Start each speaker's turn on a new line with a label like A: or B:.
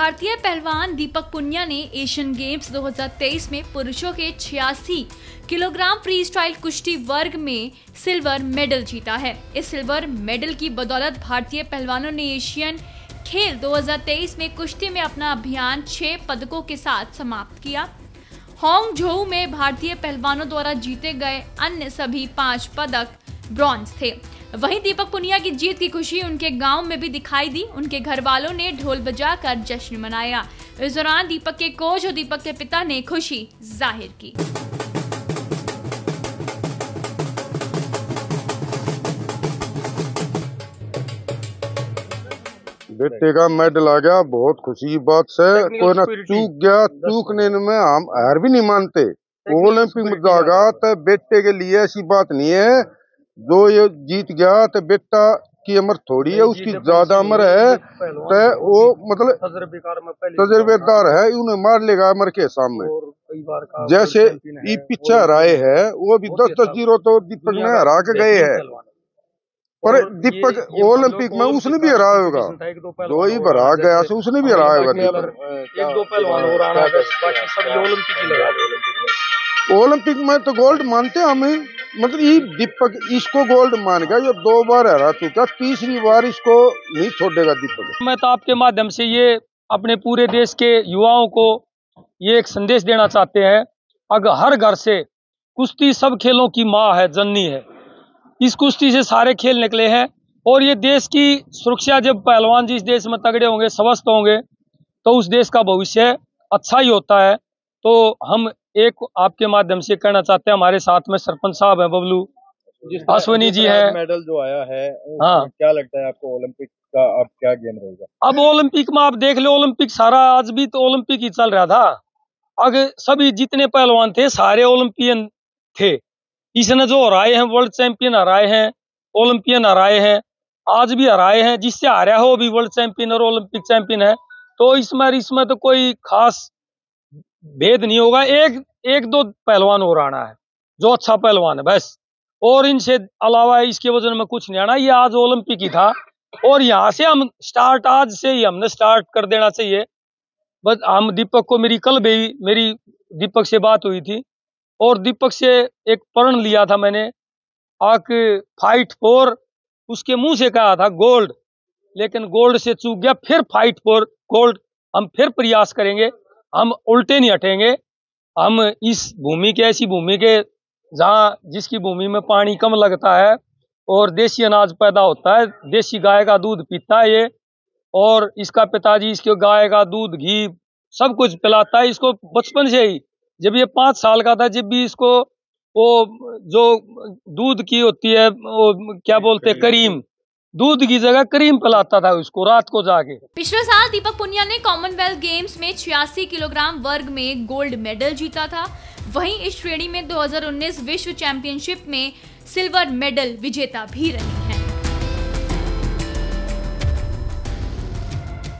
A: भारतीय पहलवान दीपक पुनिया ने एशियन गेम्स 2023 में पुरुषों के 86 किलोग्राम फ्री स्टाइल कुश्ती वर्ग में सिल्वर मेडल जीता है। इस सिल्वर मेडल की बदौलत भारतीय पहलवानों ने एशियन खेल 2023 में कुश्ती में अपना अभियान छह पदकों के साथ समाप्त किया। होंग झोऊ में भारतीय पहलवानों द्वारा जीते गए अन्य सभी पाँच पदक ब्रॉन्ज थे। वहीं दीपक पुनिया की जीत की खुशी उनके गाँव में भी दिखाई दी। उनके घर वालों ने ढोल बजाकर जश्न मनाया। इस दौरान दीपक के कोच और दीपक के पिता ने खुशी ज़ाहिर की।
B: बेटे का मेडल आ गया बहुत खुशी की बात से। कोई ना चूक गया चूकने में हम हार भी नहीं मानते। ओलंपिक में जागा तो बेटे के लिए ऐसी बात नहीं है। जो ये जीत गया तो बेटा की उम्र थोड़ी है उसकी ज़्यादा उम्र है तो वो मतलब तजर्बेदार है उन्हें मार लेगा अमर के सामने। जैसे ये पीछे हराए है वो भी दस दस ज़ीरो तो दीपक ने हरा के गए है। पर दीपक ओलंपिक में उसने भी हरा होगा। दो ही भरा गया से उसने भी हराया होगा
C: एक दो पहलवान और आना ओलंपिक
B: में तो गोल्ड मानते हैं हमें। मतलब ये दीपक, इसको गोल्ड मान गया, ये दो बार हरा चुका, तीसरी बार इसको नहीं छोड़ेगा दीपक।
C: मैं तो आपके माध्यम से ये अपने पूरे देश के युवाओं को ये एक संदेश देना चाहते हैं। अगर हर घर से कुश्ती सब खेलों की माँ है, जननी है। इस कुश्ती से सारे खेल निकले हैं और ये देश की सुरक्षा, जब पहलवान जी इस देश में तगड़े होंगे स्वस्थ होंगे तो उस देश का भविष्य अच्छा ही होता है। तो हम एक आपके माध्यम से कहना चाहते हैं हमारे साथ में सरपंच साहब है बबलू अश्विनी जी है।
D: मेडल जो आया है
C: हाँ।
D: क्या लगता है आपको ओलंपिक का अब क्या गेम रहेगा
C: अब ओलंपिक में आप देख लो ओलंपिक सारा आज भी तो ओलंपिक ही चल रहा था। अगर सभी जितने पहलवान थे सारे ओलंपियन थे। इसने जो हराए हैं वर्ल्ड चैंपियन हराए हैं ओलंपियन हराए हैं आज भी हराए हैं जिससे हारा हो भी वर्ल्ड चैंपियन और ओलंपिक चैंपियन है। तो इसमें इसमें तो कोई खास भेद नहीं होगा। एक एक दो पहलवान और आना है। जो अच्छा पहलवान है, बस। और इनसे अलावा इसके वज़न में कुछ नहीं आना। ये आज ओलंपिक ही था। और यहाँ से हम स्टार्ट आज से ही हमने स्टार्ट कर देना चाहिए। बस हम दीपक को मेरी कल भी मेरी दीपक से बात हुई थी। और दीपक से एक प्रण लिया था मैंने। आक फाइट फॉर उसके मुँह से कहा था गोल्ड लेकिन गोल्ड से चूक गया, फिर फाइट फॉर गोल्ड हम फिर प्रयास करेंगे। हम उल्टे नहीं हटेंगे। हम इस भूमि के ऐसी भूमि के जहाँ जिसकी भूमि में पानी कम लगता है और देसी अनाज पैदा होता है देसी गाय का दूध पीता है ये और इसका पिताजी इसके गाय का दूध घी सब कुछ पिलाता है इसको बचपन से ही। जब ये पाँच साल का था जब भी इसको वो जो दूध की होती है वो क्या बोलते हैं करीम। दूध की जगह क्रीम पिलाता था उसको रात को जाके।
A: पिछले साल दीपक पुनिया ने कॉमनवेल्थ गेम्स में छियासी किलोग्राम वर्ग में गोल्ड मेडल जीता था। वहीं इस श्रेणी में 2019 विश्व चैंपियनशिप में सिल्वर मेडल विजेता भी रहे।